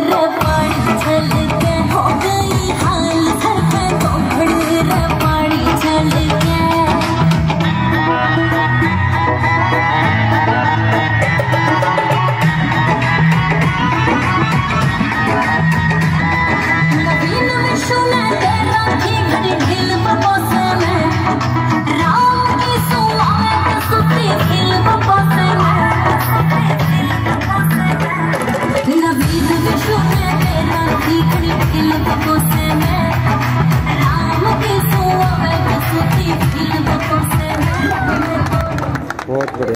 Rewind, tell तुझको मैं देना ठीक निकल को से मैं